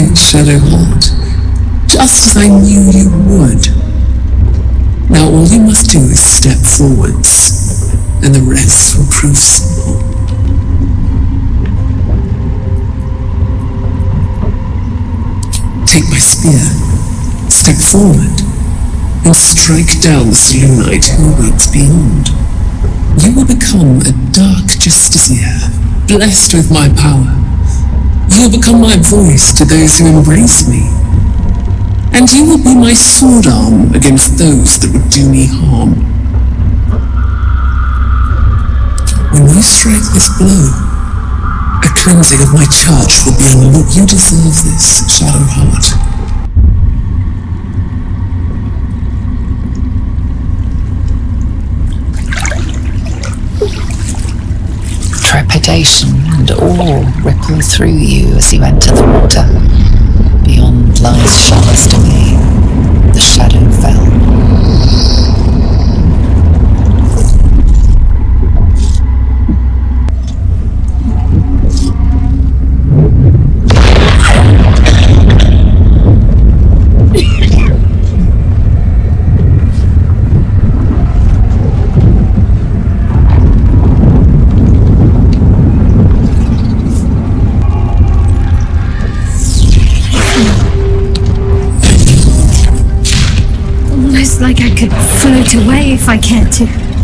made Shadowheart, just as I knew you would. Now all you must do is step forwards, and the rest will prove simple. Take my spear, step forward, and strike down the Selûnite who awaits beyond. You will become a dark justiciar, blessed with my power. You will become my voice to those who embrace me. And you will be my sword arm against those that would do me harm. When you strike this blow, a cleansing of my charge will be unlocked. You You deserve this, Shadowheart. Trepidation and awe ripple through you as you enter the water. Beyond lies domain, the Shadow Fell. Float away if I cared to.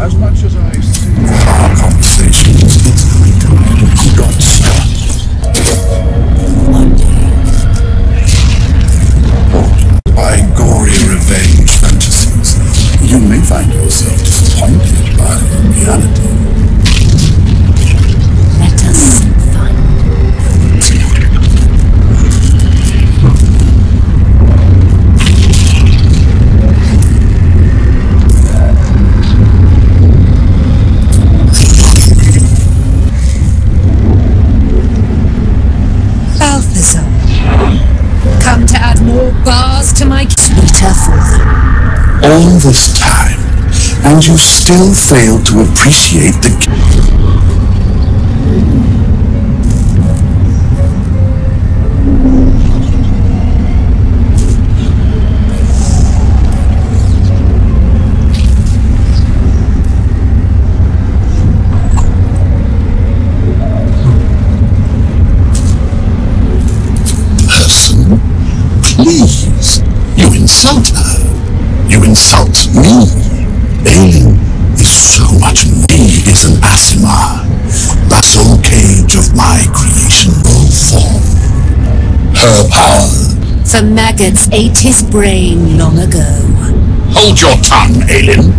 As much as I see and you still fail to appreciate the. Please, you insult her. You insult me. my creation will form. Her power. The maggots ate his brain long ago. Hold your tongue, Aylin,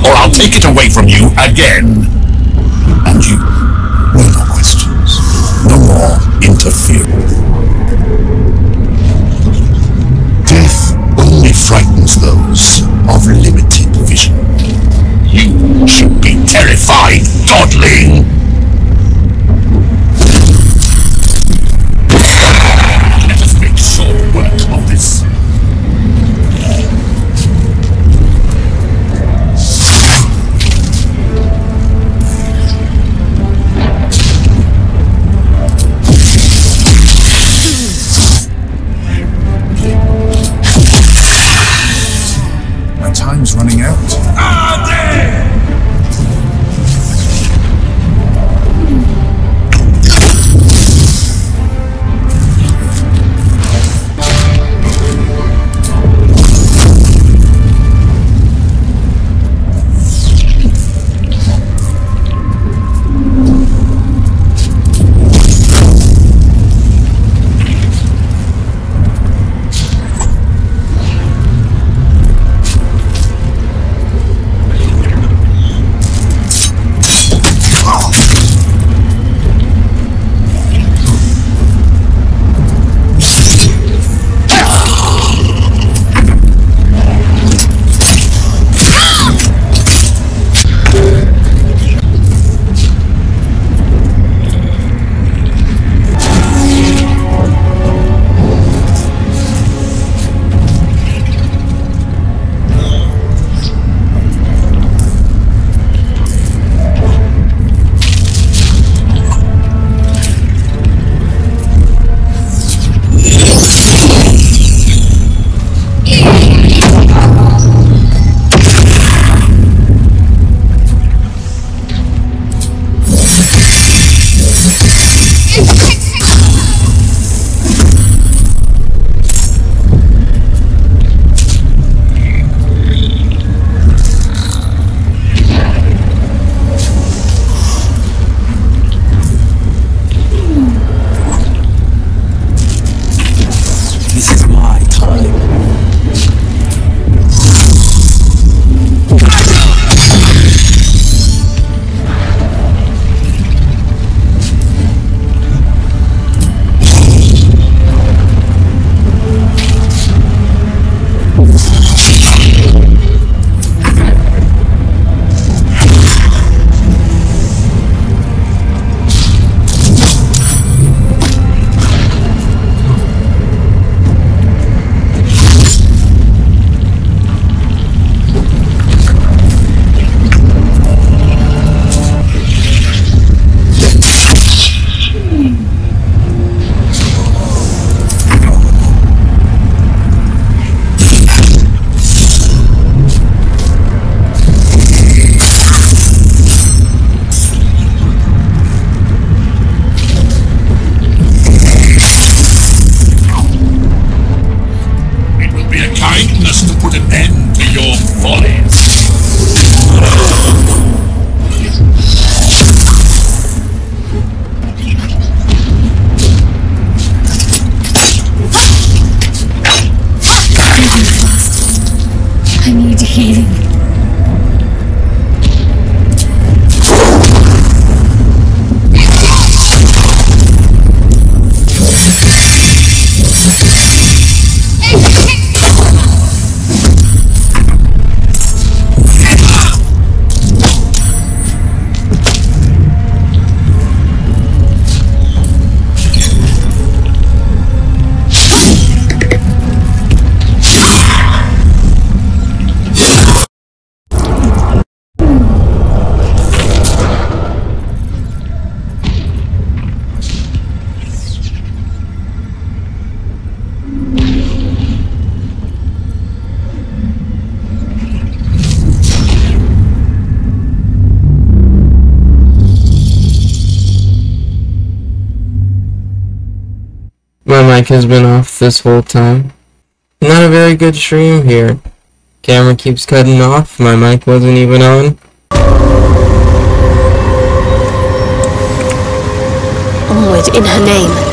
or I'll take it away from you again. And you, no more questions, no more interference. Death only frightens those of limited vision. You should be terrified, Godling! Mic has been off this whole time. Not a very good stream here. Camera keeps cutting off, my mic wasn't even on. Onward in her name.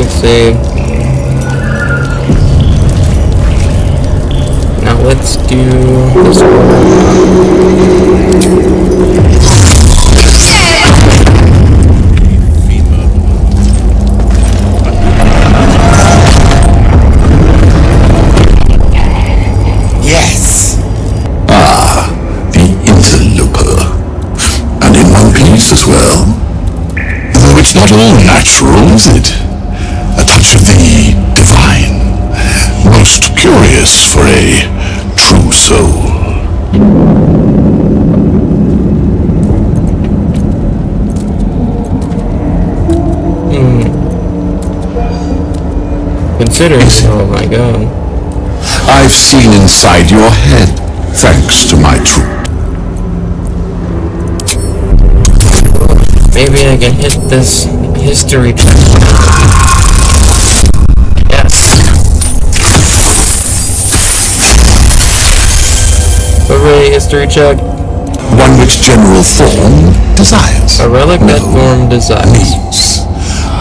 Let's see. Now let's do this one. Yes. Ah, the interloper. And in one piece as well. Though it's not all natural, is it? Touch of the divine. Most curious for a true soul. Hmm. Considering, oh my god. I've seen inside your head, thanks to my troop. Maybe I can hit this history Hooray, history check. One which General Thorm desires. A relic that No. form desires. needs.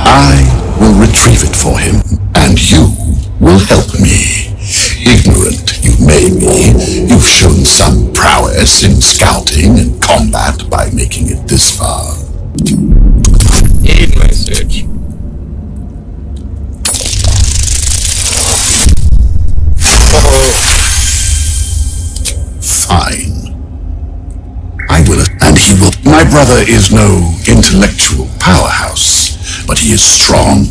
I will retrieve it for him, and you will help me. Ignorant you may be, you've shown some prowess in scouting and combat by making it this far. Brother is no intellectual powerhouse, but he is strong,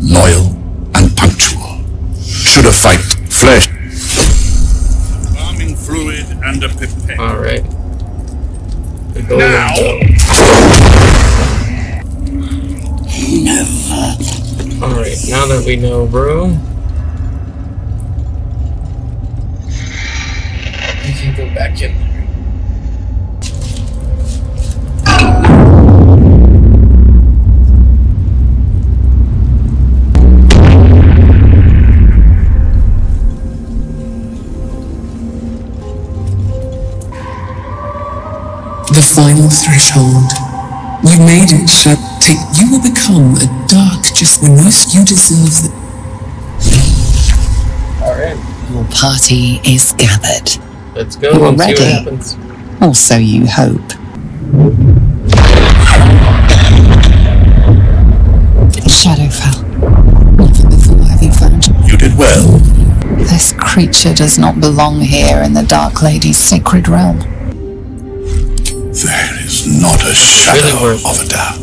loyal, and punctual. Should a fight flesh, Farming fluid and a pipette. alright. Now. bell. Alright, now that we know, bro. Final threshold. You made it, Shad. Take. You will become a dark just when most you deserve the. Alright, Your party is gathered. let's go You're and see what ready. happens. Or so you hope. Shadowfell. Never before have you found you did well. This creature does not belong here in the Dark Lady's sacred realm. There is not a shadow worth of a doubt.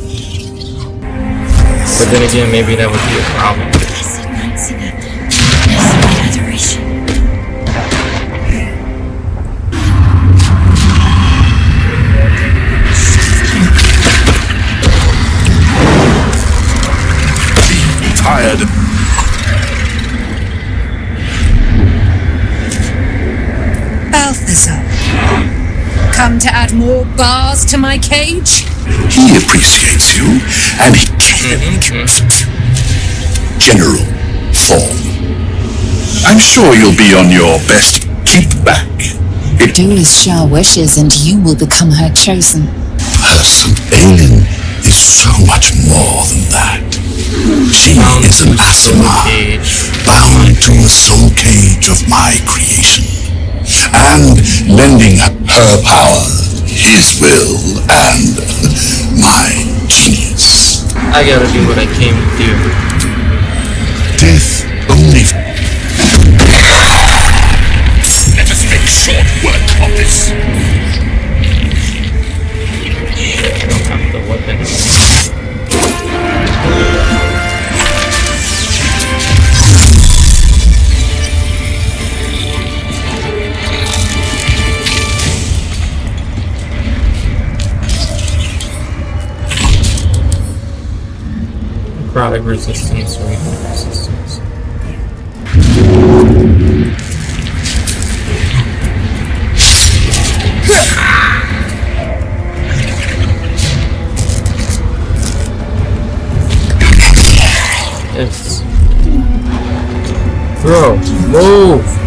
But then again, maybe that would be a problem. Come to add more bars to my cage? He appreciates you, and he can mm-hmm, mm-hmm. General Thorm. I'm sure you'll be on your best keep back. It Do as Shar wishes, and you will become her chosen. person Aylin is so much more than that. She Bound is an to soul Asima, cage. bound to the soul cage of my creation, and lending her power, his will, and my genius. I gotta do what I came to do. Death only. Let us make short work of this. I don't have the weapon. Necrotic resistance, radiant resistance. Yes. Bro, move!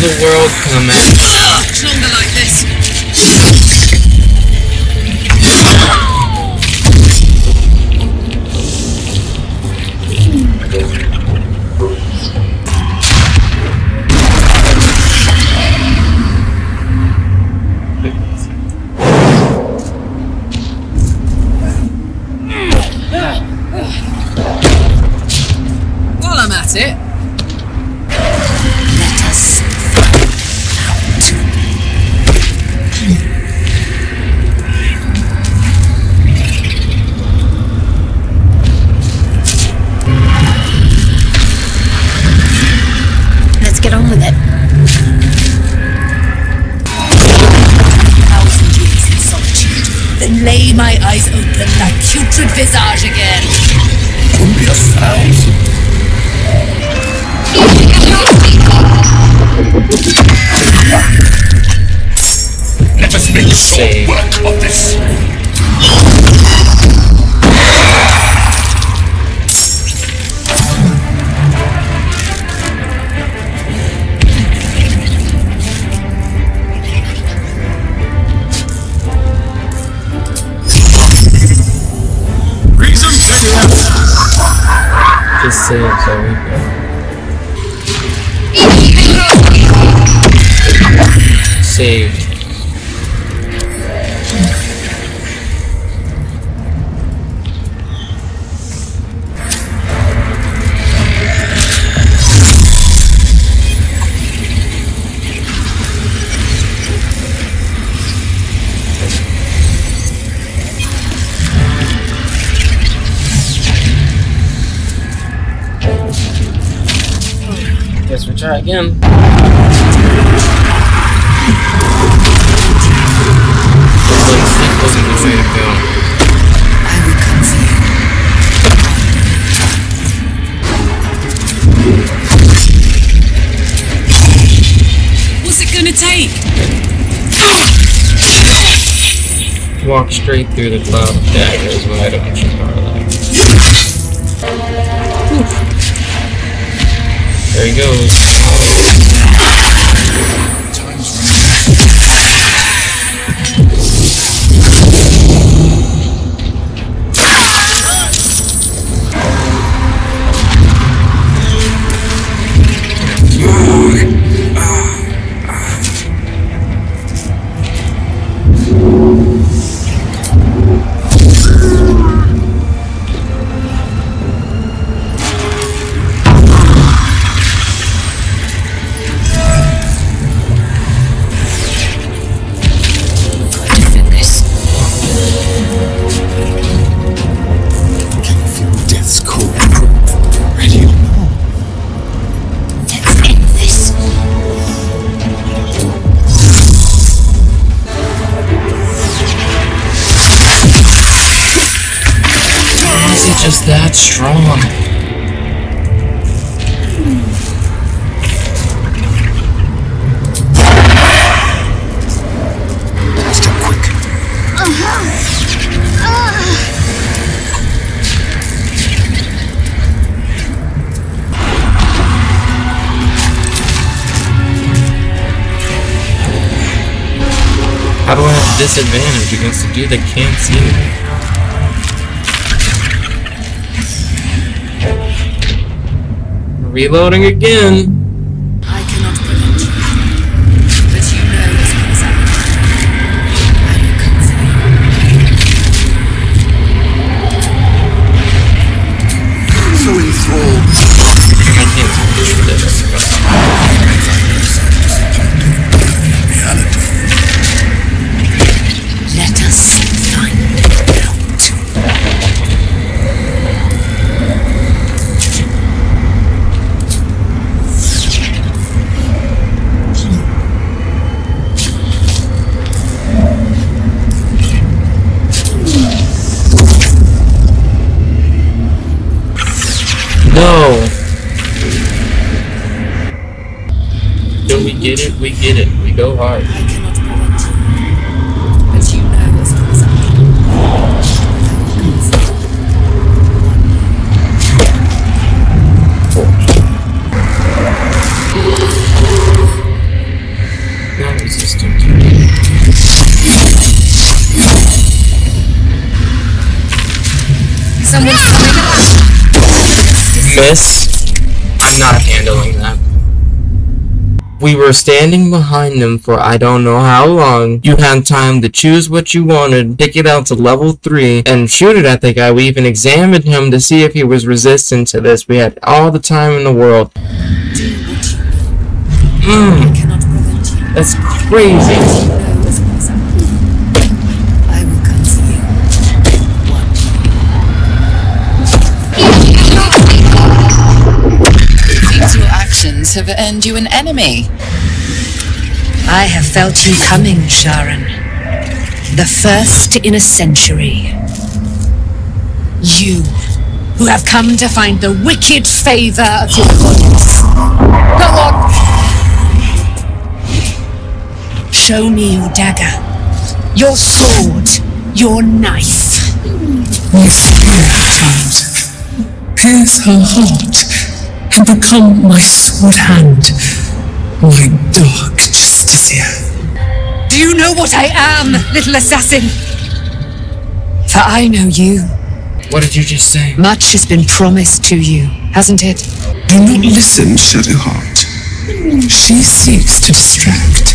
the world coming. straight through the top dagger is what I don't need power There he goes. Dude that can't see me? Reloading again. Go hard. I cannot prevent you. But you know as well as I do. I will come for you. Not resistant. Someone's coming up. Miss, We were standing behind them for I don't know how long. You had time to choose what you wanted, take it out to level 3, and shoot it at the guy. We even examined him to see if he was resistant to this. We had all the time in the world. Do what you will. Mm, I cannot prevent you. that's crazy. Have earned you an enemy. I have felt you coming, Sharran. The first in a century. You, who have come to find the wicked favor of your goddess. Go on! Show me your dagger, your sword, your knife. My spear, child. Pierce her heart and become my sword hand, my dark Justiciar. Do you know what I am, little assassin? For I know you. What did you just say? Much has been promised to you, hasn't it? Do not listen, Shadowheart. She seeks to distract.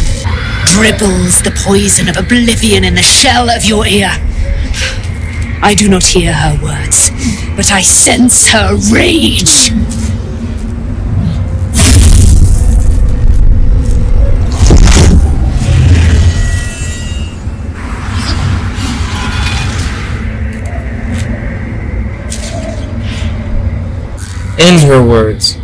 dribbles the poison of oblivion in the shell of your ear. I do not hear her words, but I sense her rage. End her words.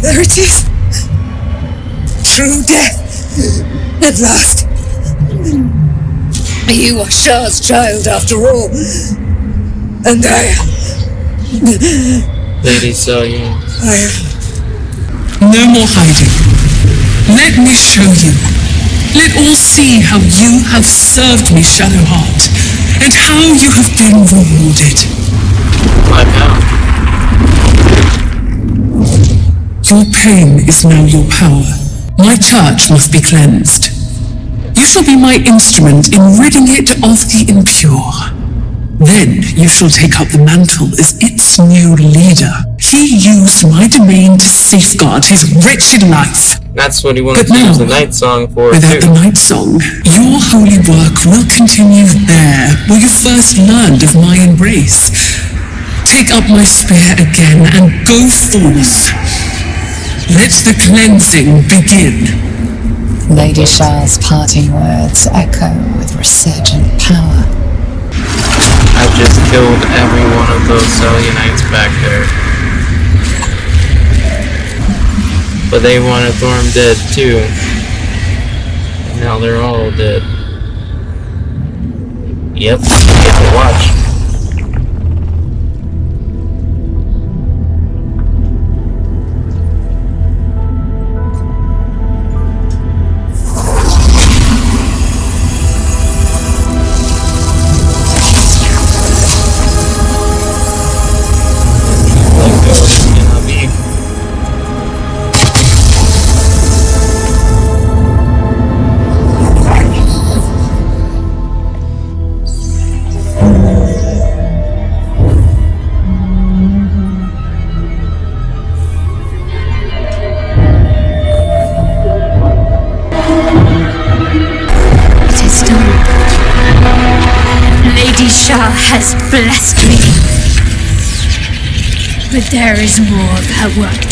There it is. True death. At last. You are Shar's child after all. And I, Lady Celia. I No more hiding. Let me show you. Let all see how you have served me, Shadowheart, and how you have been rewarded. My pal. Your pain is now your power. My church must be cleansed. You shall be my instrument in ridding it of the impure. Then you shall take up the mantle as its new leader. He used my domain to safeguard his wretched life. That's what he wanted But to use now, the Nightsong for Without the Nightsong, your holy work will continue there where you first learned of my embrace. Take up my spear again and go forth. Let the cleansing begin. Lady Shar's parting words echo with resurgent power. I just killed every one of those Selûnites back there. But they wanted Thorm dead too. Now they're all dead. Yep, get to watch. There is more of work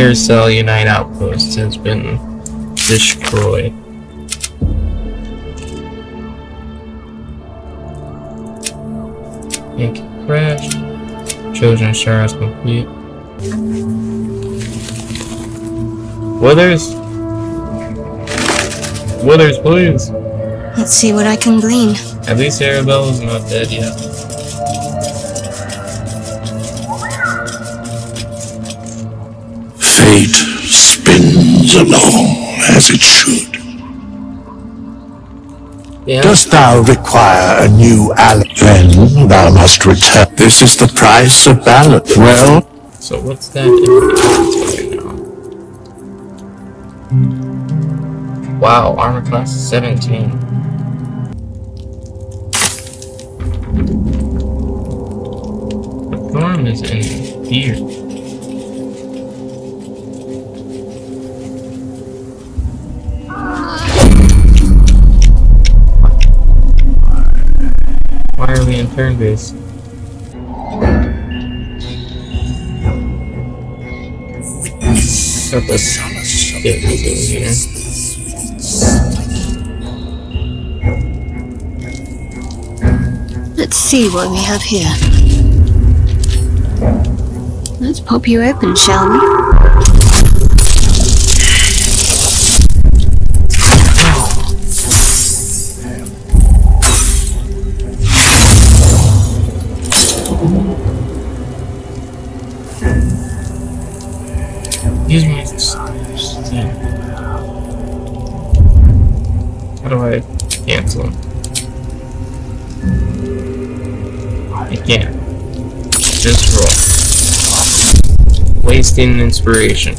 entire Selûnite outpost has been destroyed. Yankee crashed. Children's shower is complete. Withers? Withers, please! Let's see what I can glean. At least Arabelle is not dead yet. Along as it should. Yeah. Dost thou require a new ally? Then thou must return. This is the price of balance. Well, So what's that now? Wow, armor class is 17. Thorm is in here. Why are we in turn base? Got this shit we do here. Let's see what we have here. Let's pop you open, shall we? Use my Steam. How do I cancel? I can't. Just roll. Wasting inspiration.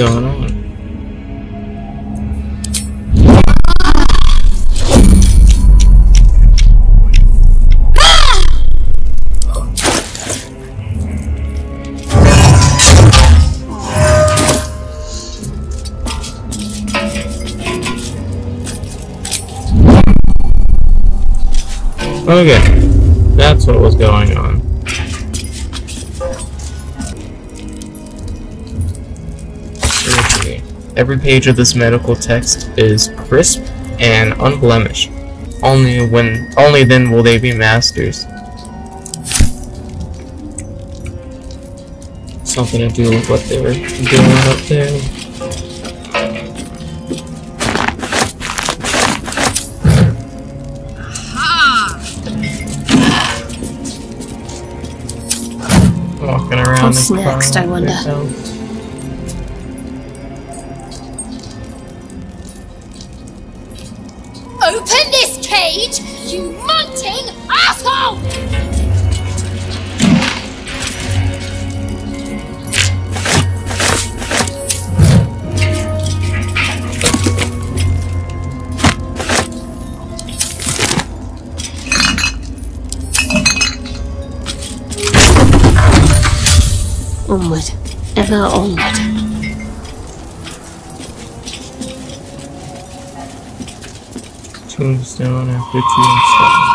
Going on? Okay, that's what was going on. Every page of this medical text is crisp and unblemished. Only when, only then will they be masters. Something to do with what they were doing up there. Walking around. What's next, I wonder? Tombstone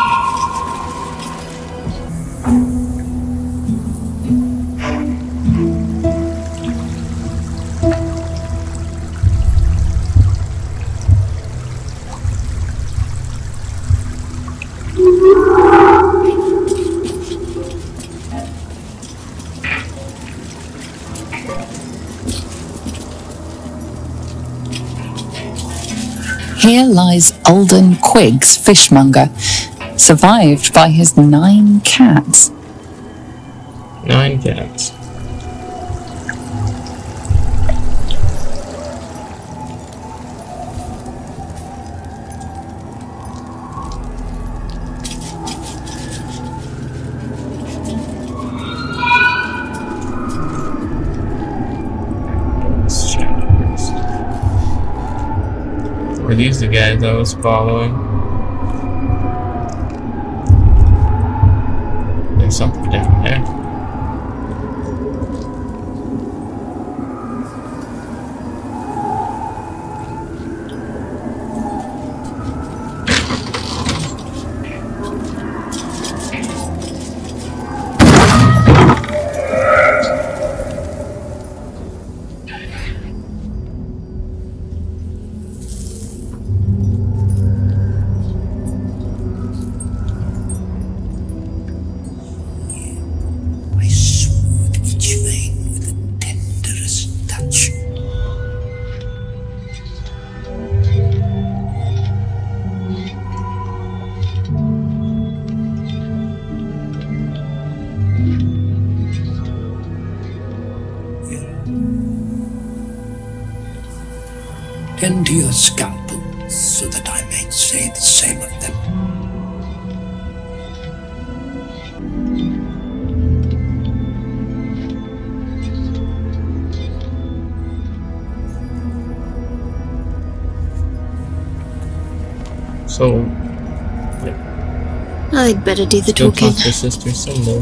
Here lies Alden Quiggs, fishmonger, survived by his nine cats. Nine cats. The guys I was following? Better do the go talking. talk to Sister Cinder.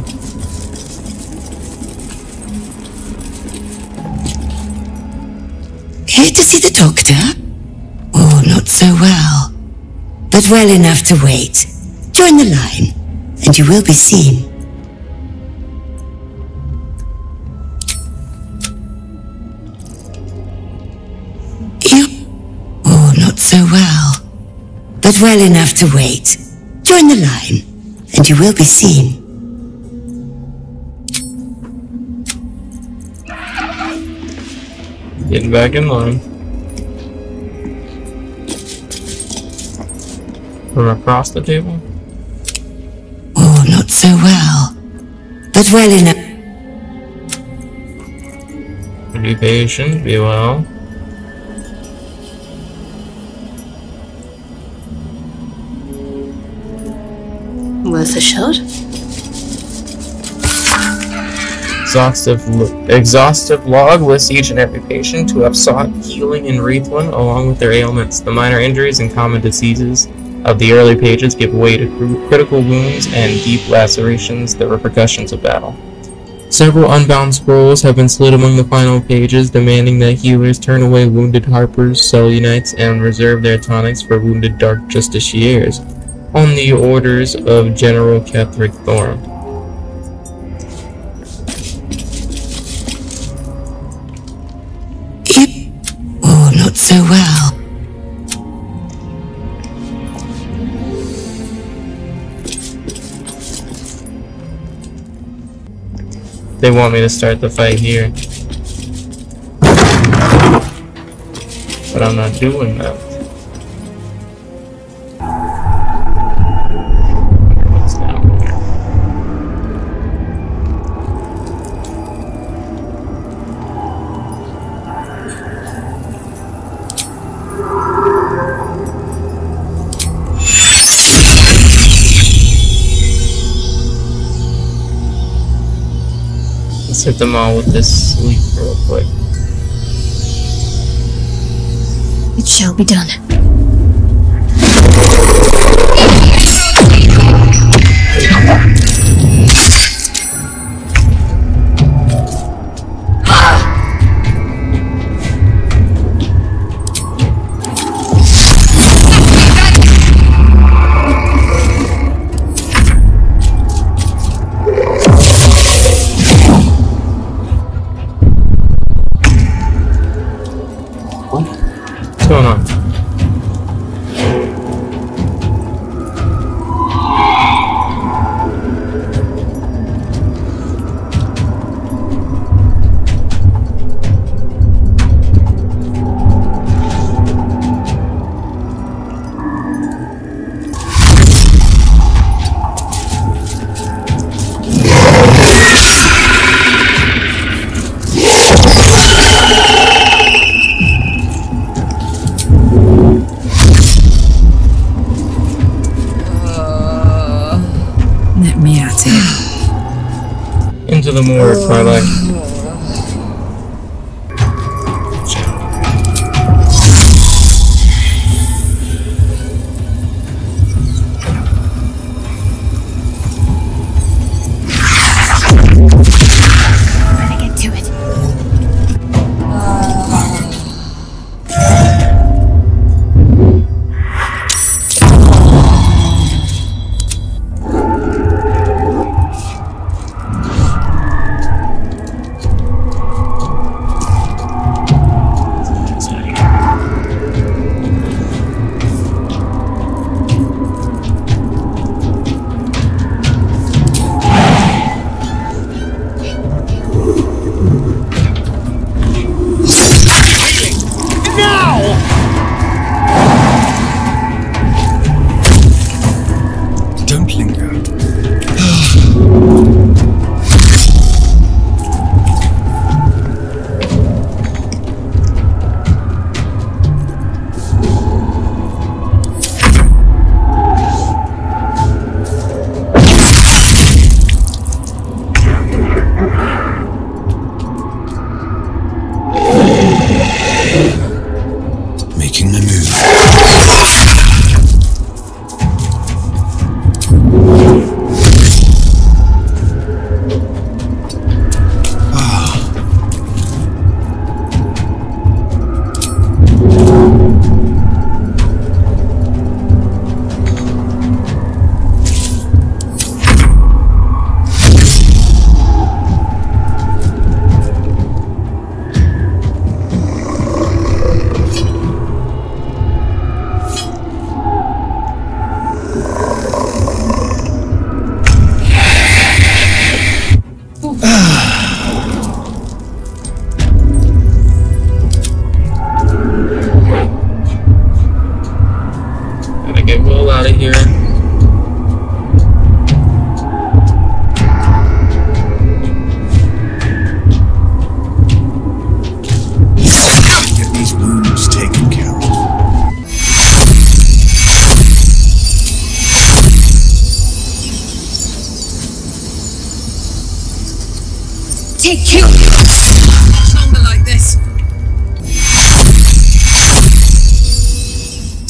Here to see the doctor? Oh, not so well. But well enough to wait. Join the line, and you will be seen. You? Oh, not so well. But well enough to wait. Join the line, and you will be seen. Getting back in line. From across the table? Oh, not so well. But well enough. Be patient, be well. Worth a shot? Exhaustive, exhaustive log lists each and every patient to have sought healing in Reithwin along with their ailments. The minor injuries and common diseases of the early pages give way to critical wounds and deep lacerations, the repercussions of battle. Several unbound scrolls have been slid among the final pages, demanding that healers turn away wounded harpers, Selûnites, and reserve their tonics for wounded dark justiciars, on the orders of General Ketheric Thorm. You... Oh, not so well. They want me to start the fight here. But I'm not doing that. Hit them all with this sleep real quick. It shall be done.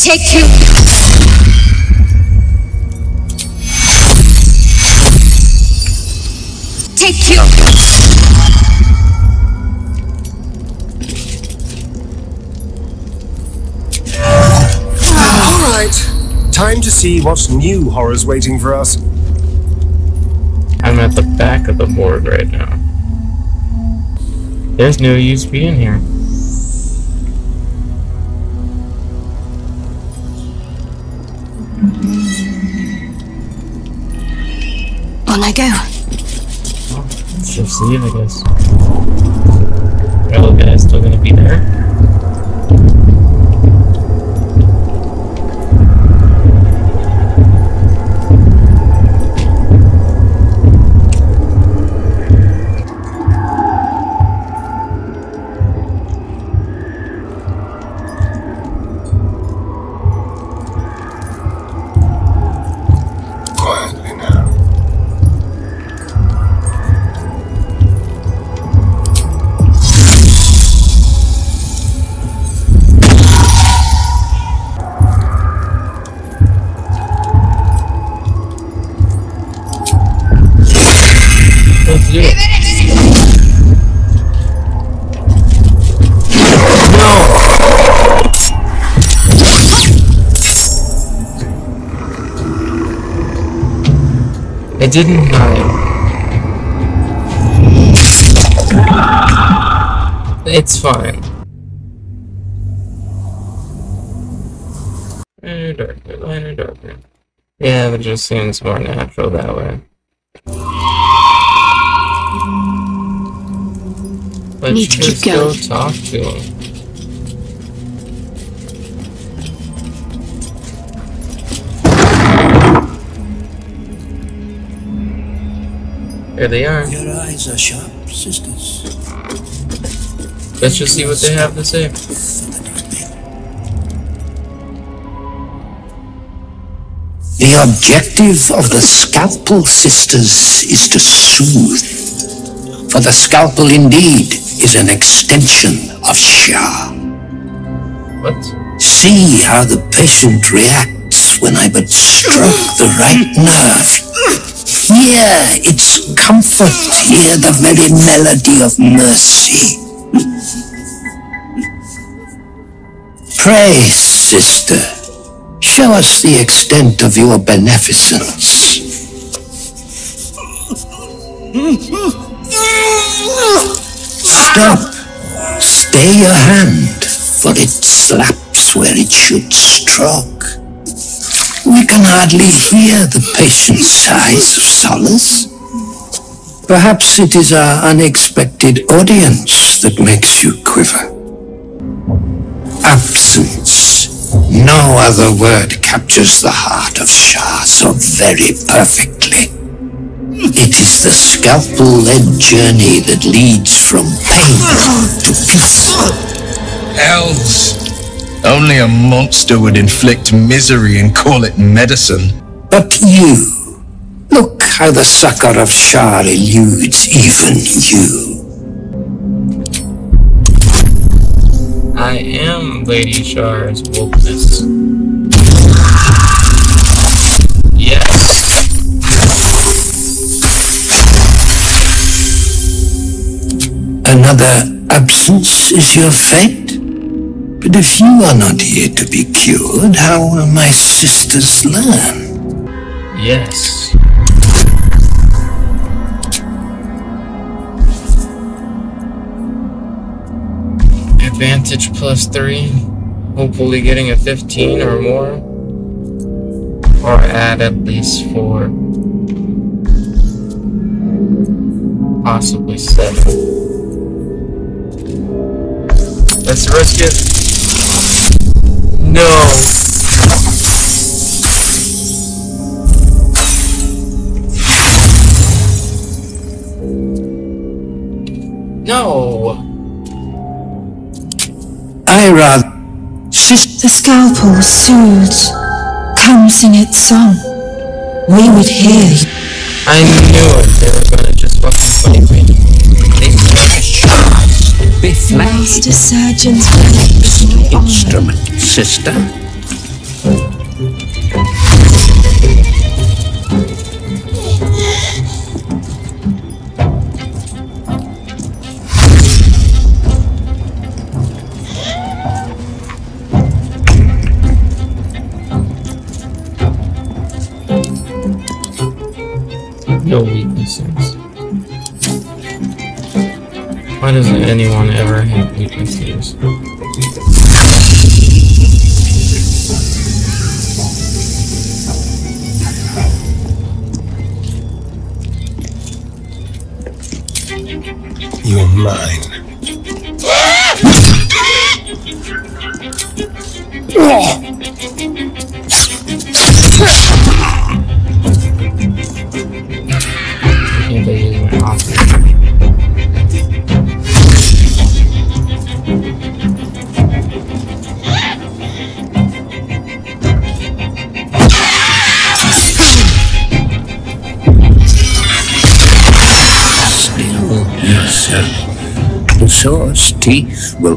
Take care. Take care. Alright, time to see what new horrors waiting for us. I'm at the back of the morgue right now. There's no use being here. On I go. Let's just leave, I guess. Well, guys, still gonna be there. Didn't hide. It's fine. Liner darker, liner darker. Yeah, it just seems more natural that way. Need to just go talk to him. Here they are. Your eyes are sharp, sisters. Let's just see what they have to say. The objective of the Scalpel Sisters is to soothe. For the scalpel indeed is an extension of Shar. What? See how the patient reacts when I but stroke the right nerve. Hear its comfort, hear the very melody of mercy. Pray, sister, show us the extent of your beneficence. Stop. Stay your hand, for it slaps where it should stroke. We can hardly hear the patient's sighs of solace. Perhaps it is our unexpected audience that makes you quiver. Absence. No other word captures the heart of Shar so very perfectly. It is the scalpel-led journey that leads from pain to peace. Hells! Only a monster would inflict misery and call it medicine. But you, look how the succor of Shar eludes even you. I am Lady Shar's wokeness. Yes. Another absence is your fate? But if you are not here to be cured, how will my sisters learn? Yes. Advantage plus three. Hopefully getting a 15 or more. Or add at least four. Possibly seven. Let's risk it. No. No! Ira! She's... The scalpel soothes, Come sing its song. We would hear you. I knew it. They were gonna just fucking fight me. They fucking shot. Bit Master Surgeon's instrument sister. No weaknesses. Why doesn't anyone ever have weaknesses?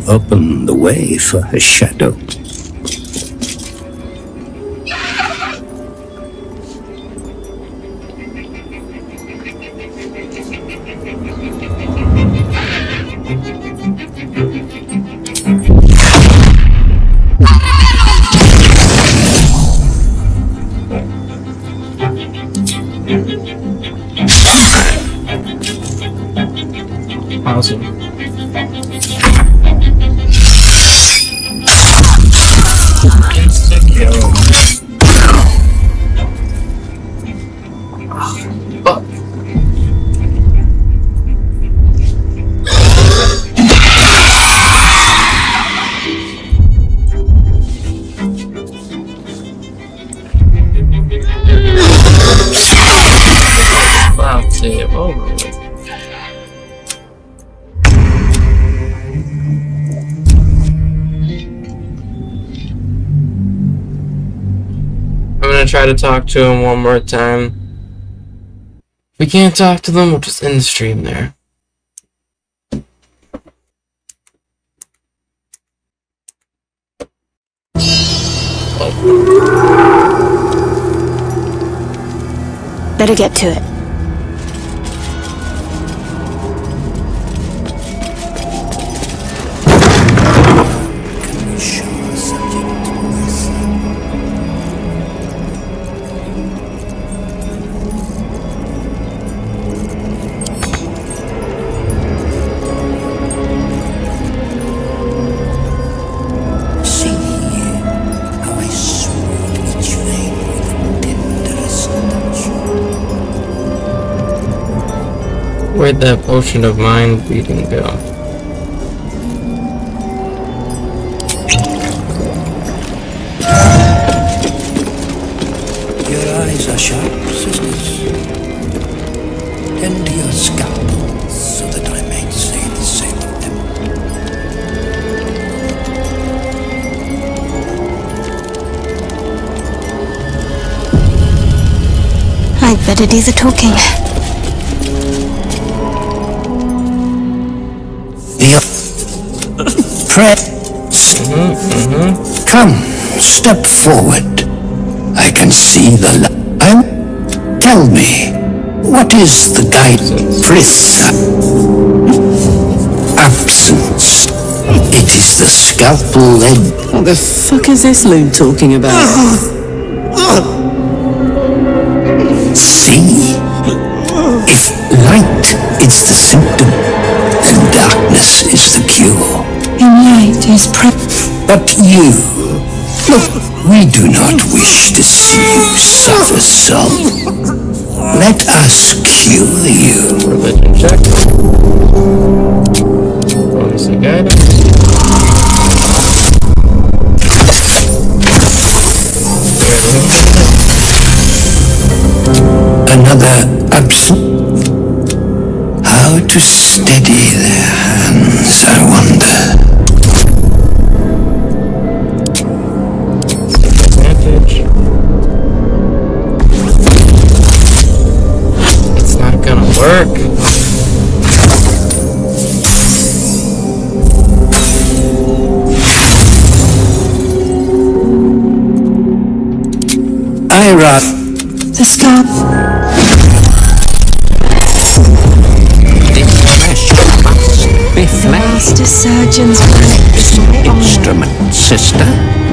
Open the way for her shadow. To talk to him one more time. If we can't talk to them, we'll just end the stream there. Better get to it. Where'd that potion of mind reading go? Your eyes are sharp, sisters. Tend to your scalp so that I may say the same of them. I'd better do the talking. The press. Come, step forward. I can see the light. Tell me, what is the guide? Frith. Absence. It is the scalpel. What the fuck is this loon talking about? See? If light is the symptom, then darkness is the cure night is pre- But you... Look, we do not wish to see you suffer some. Let us kill you. Religion check. Bonus again. Another absent. How to steady their hand. my. The stop. This must be master surgeon's instrument, sister.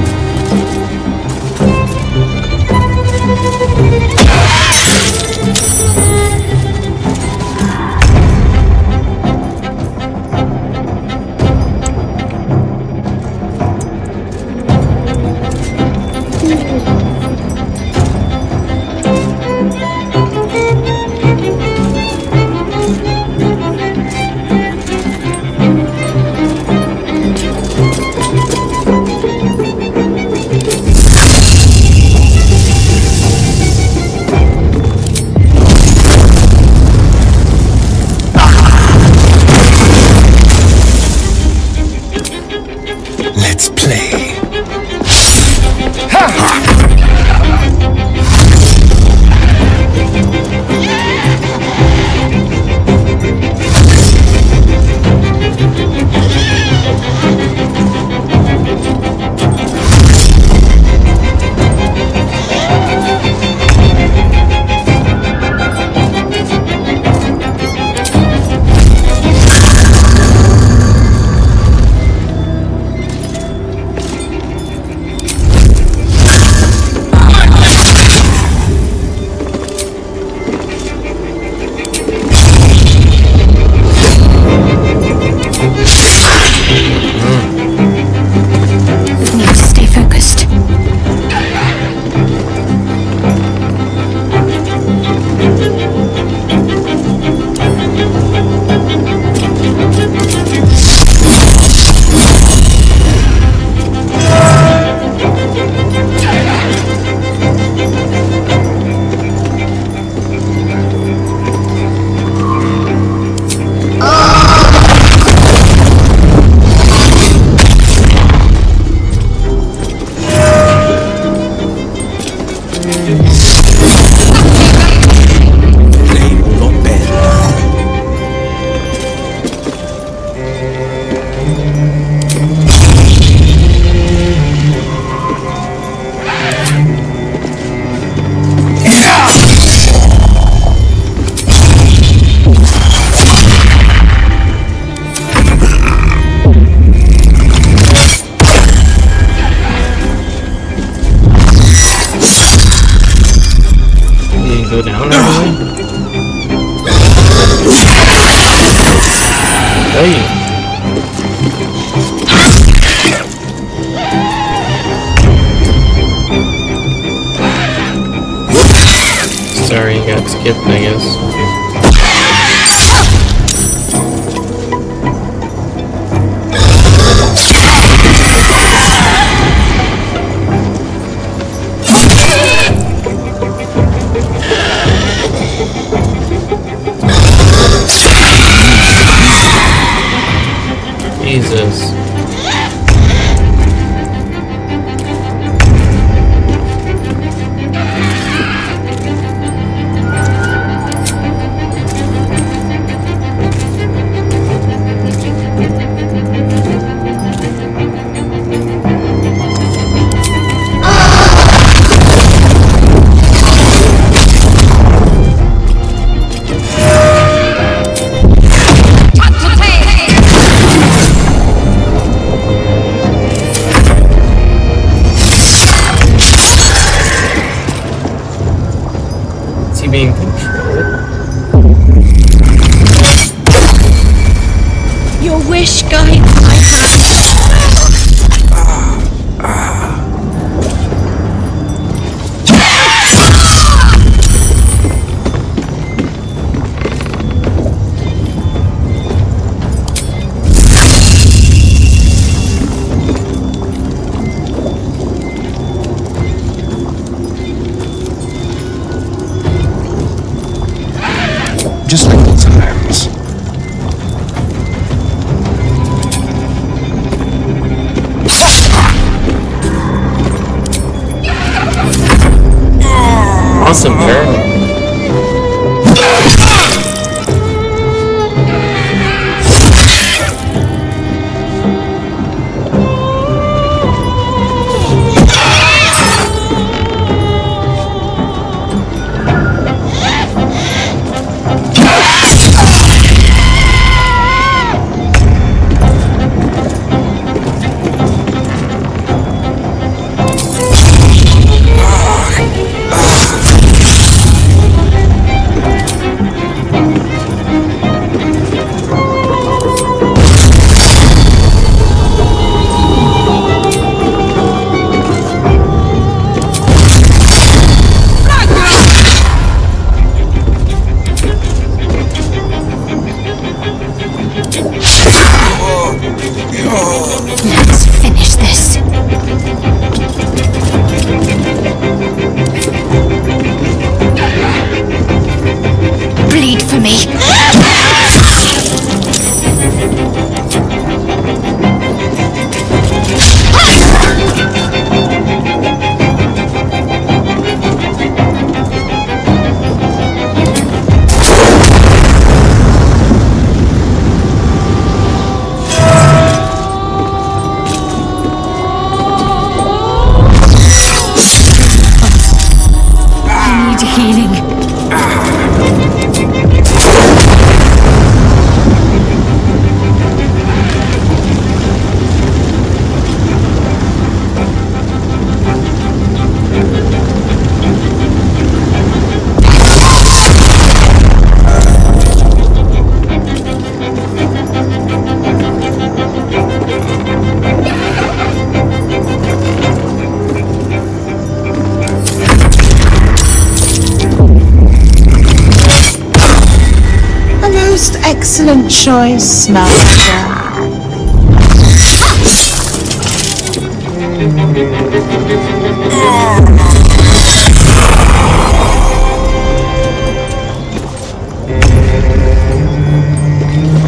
Master.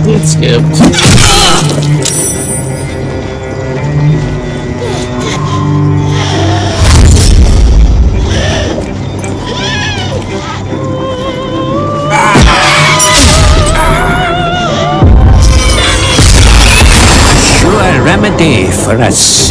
It skipped. Remedy for a